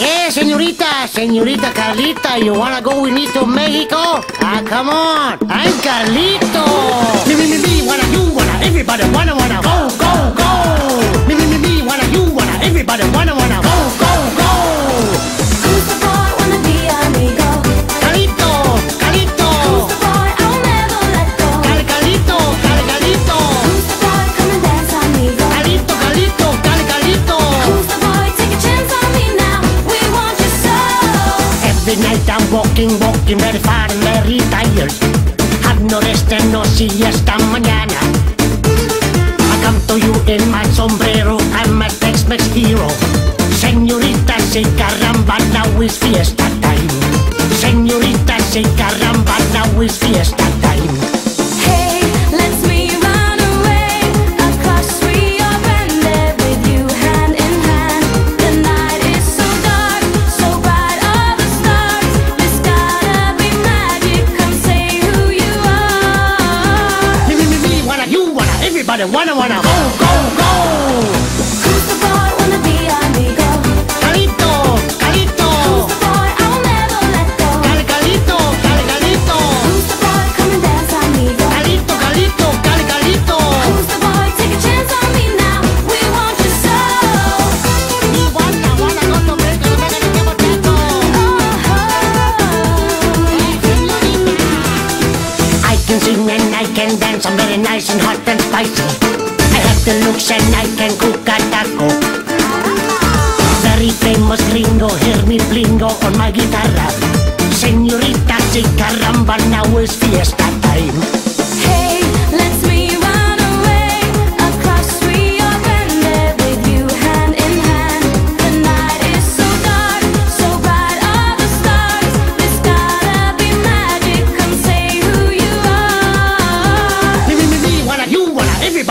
Eh, señorita, señorita Carlita, you wanna go with me to Mexico? Ah, come on, I'm Carlito. Me, me, me, me, wanna, you wanna, everybody wanna, wanna go. walking, walking very far and very tired. Have no rest and no mañana. I come to you in my sombrero, I'm a Tex-Mex hero. Señorita, se caramba, now is fiesta time. Señorita, si caramba, now is fiesta time. wanna wanna go, go, go. Who's the boy wanna be Carlito, Carlito. Who's the boy I will never let go? Carlito, Carlito. Who's the boy come and dance Carlito, Carlito, Carlito. Who's the boy take a chance on me now? We want uh-huh. I can sing and I can dance. I'm very nice and hot vital. I have the looks and I can cook a taco. Very famous gringo, hear me blingo on my guitarra. Señorita, chica, caramba, now is fiesta time.